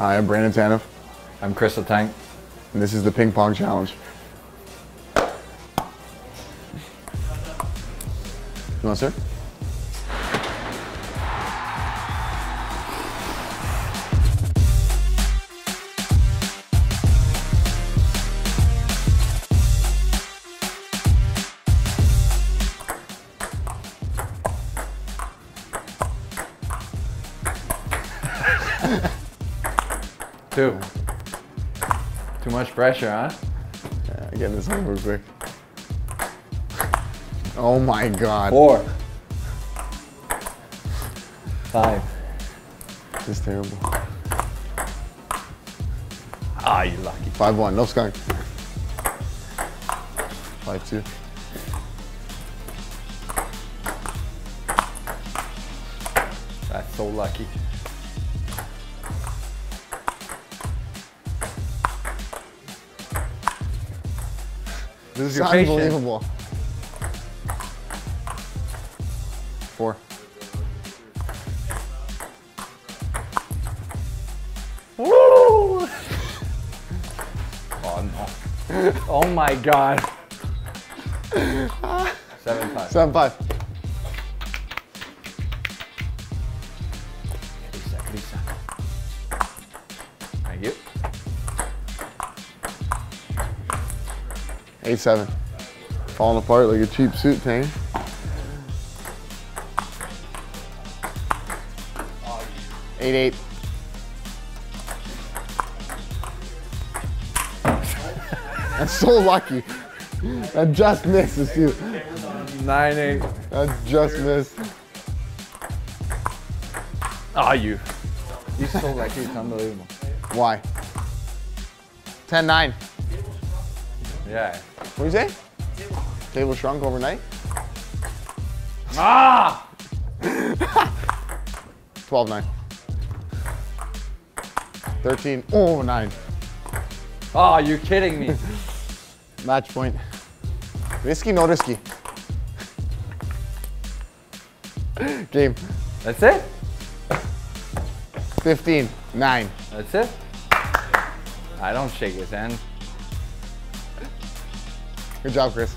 Hi, I'm Brandon Tanev, I'm Kris Letang. and this is the Ping Pong Challenge. You want to start? Two. Too much pressure, huh? Yeah, get this over quick. Oh my god. Four. Five. This is terrible. Ah, you lucky. 5 1, no skunk. 5 2. That's so lucky. This is You're patient. unbelievable. 4. Woo! Oh no. Oh my god. Seven five. 7 5. Lisa, Lisa. 8 7. Falling apart like a cheap suit thing. Eight eight. That's so lucky. That just misses too. Nine eight. That just missed. Ah, you. You're so lucky. It's unbelievable. Why? 10 9. Yeah. What do you say? Table shrunk overnight? Ah! 12 9. 13. Oh, 9. Oh, you're kidding me. Match point. Risky, no risky. Game. That's it? 15 9. That's it? I don't shake his hand. Good job, Kris.